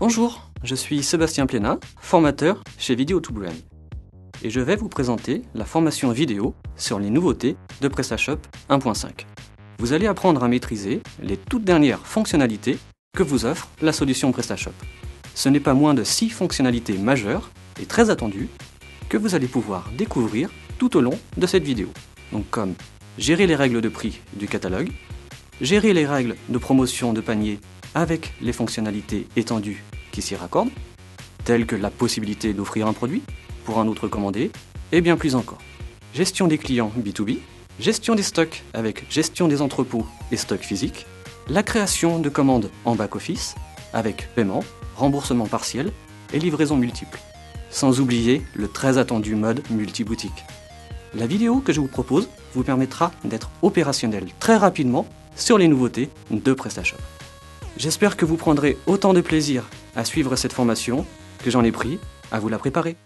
Bonjour, je suis Sébastien Plénat, formateur chez Video 2 Brand. Et je vais vous présenter la formation vidéo sur les nouveautés de PrestaShop 1.5. Vous allez apprendre à maîtriser les toutes dernières fonctionnalités que vous offre la solution PrestaShop. Ce n'est pas moins de 6 fonctionnalités majeures et très attendues que vous allez pouvoir découvrir tout au long de cette vidéo. Donc comme gérer les règles de prix du catalogue, gérer les règles de promotion de panier avec les fonctionnalités étendues qui s'y raccordent, telles que la possibilité d'offrir un produit pour un autre commandé, et bien plus encore. Gestion des clients B2B, gestion des stocks avec gestion des entrepôts et stocks physiques, la création de commandes en back-office avec paiement, remboursement partiel et livraison multiple. Sans oublier le très attendu mode multi-boutique. La vidéo que je vous propose vous permettra d'être opérationnel très rapidement sur les nouveautés de PrestaShop. J'espère que vous prendrez autant de plaisir à suivre cette formation que j'en ai pris à vous la préparer.